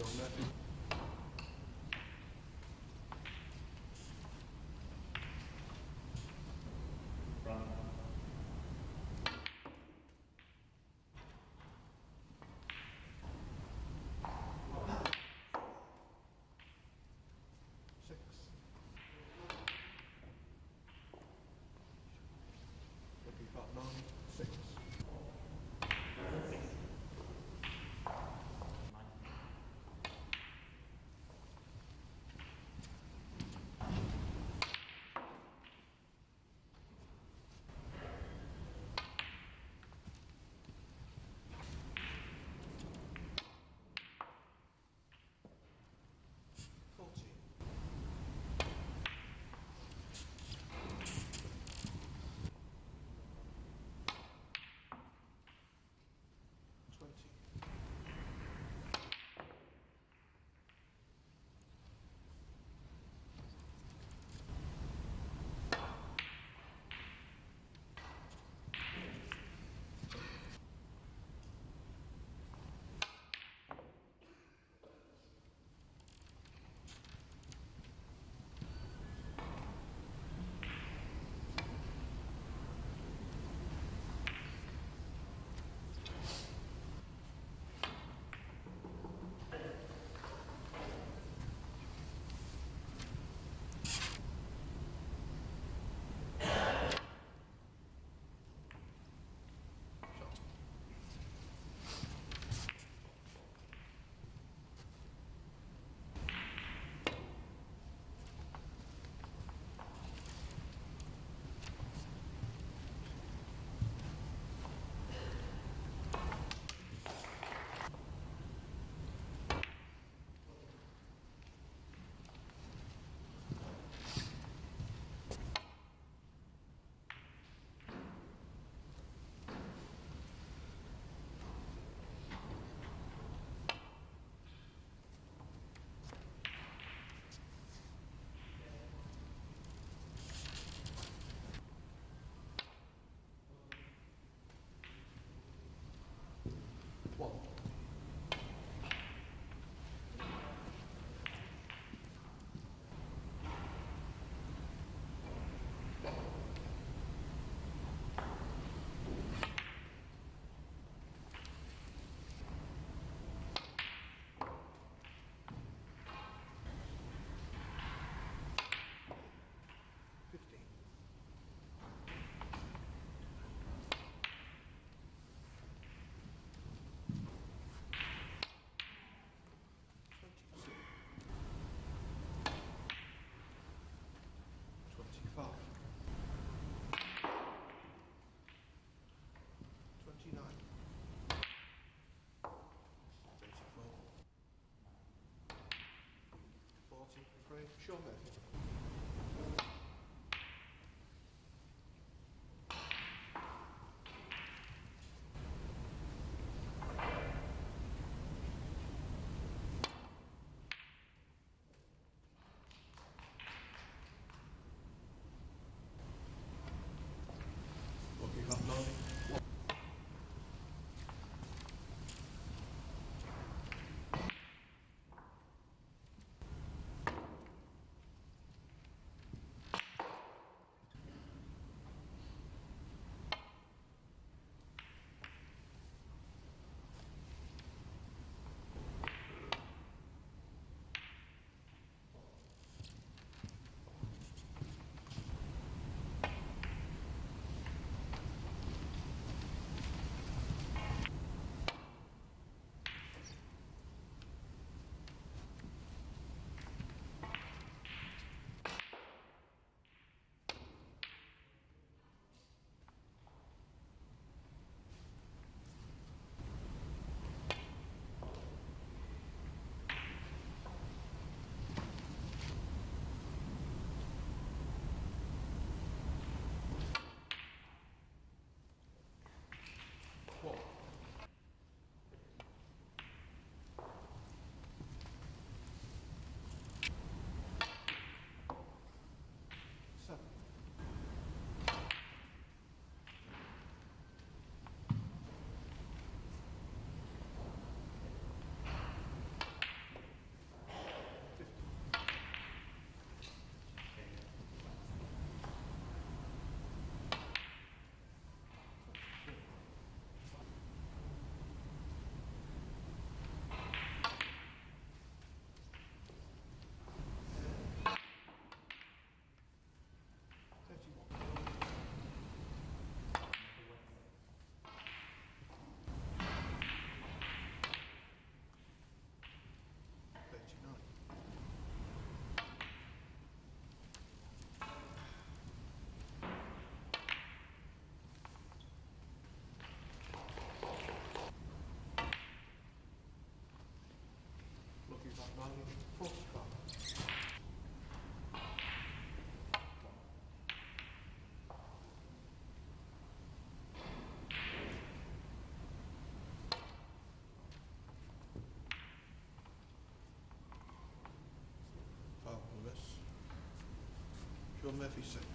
Shaun Murphy. Three. Shaun Murphy, six.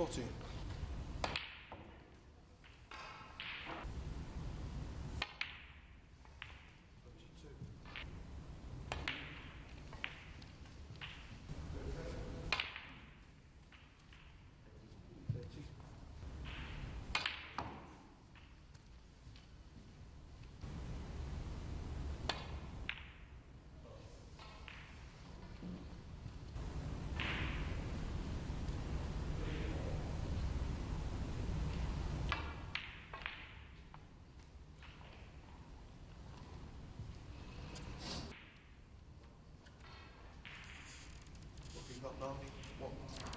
Fourteen. Looking got ninety.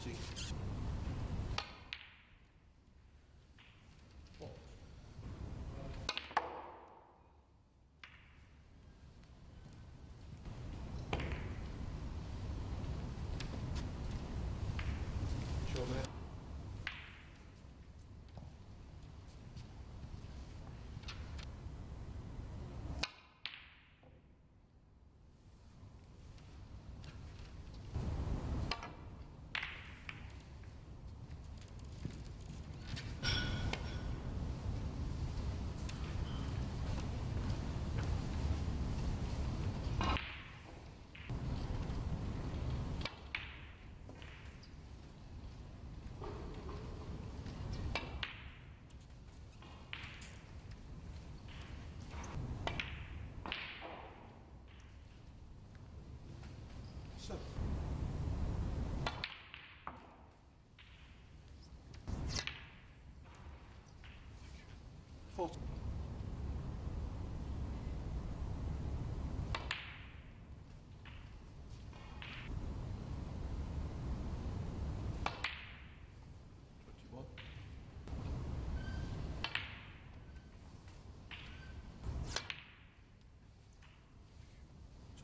Forty.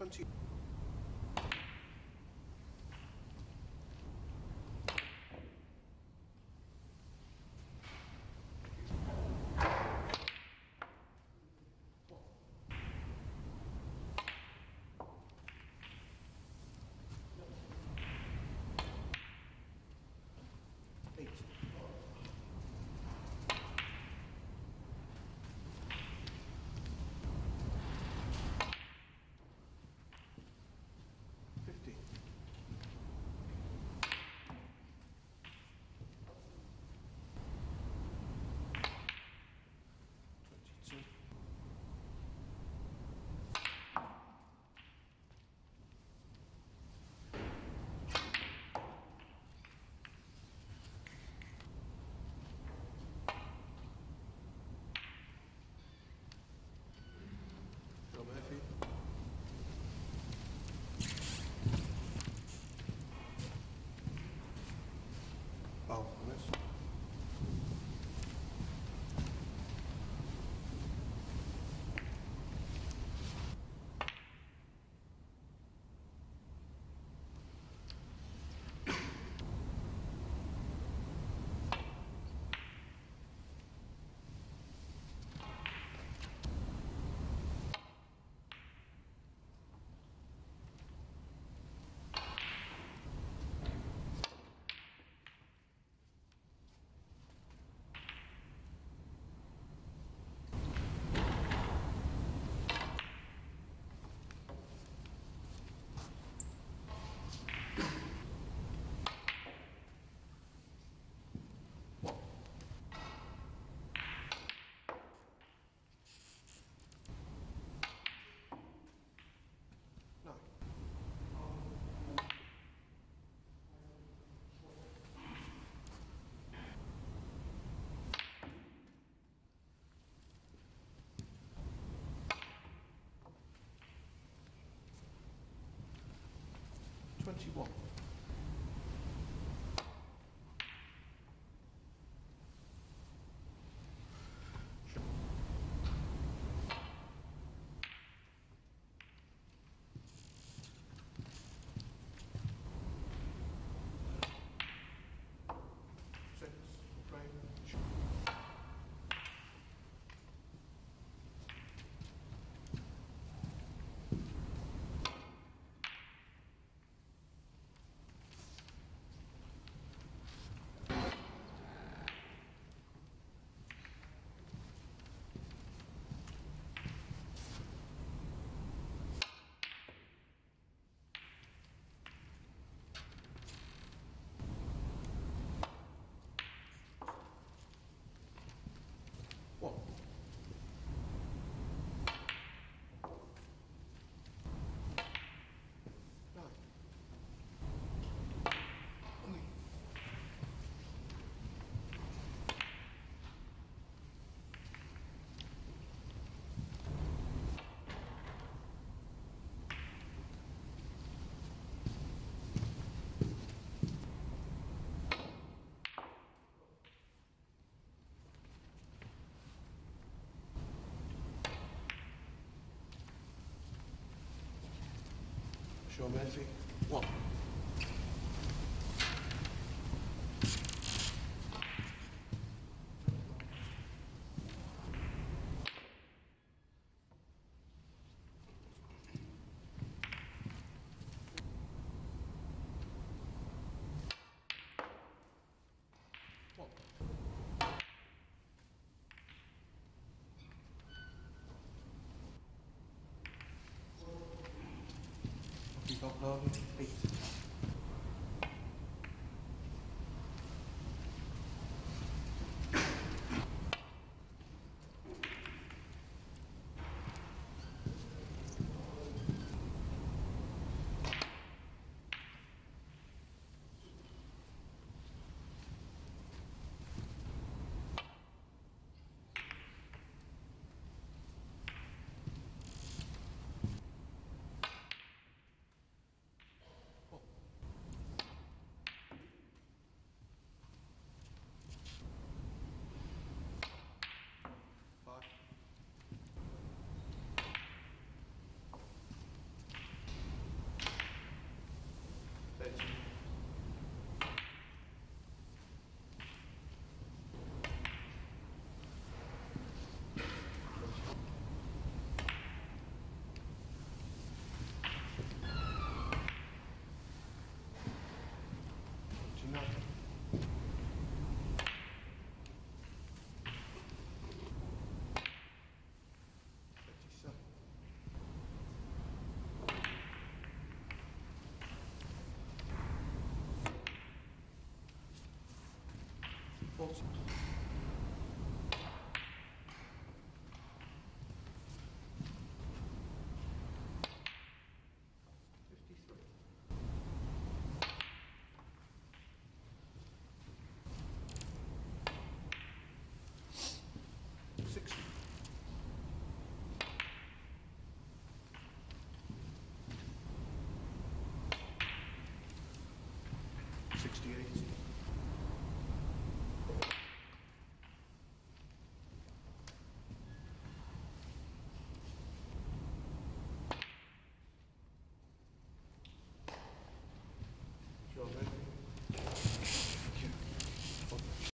Twenty. Eight. 机构。Shaun Murphy, one. รบแล้วบางทีไปเค Sixty. Sixty-eight.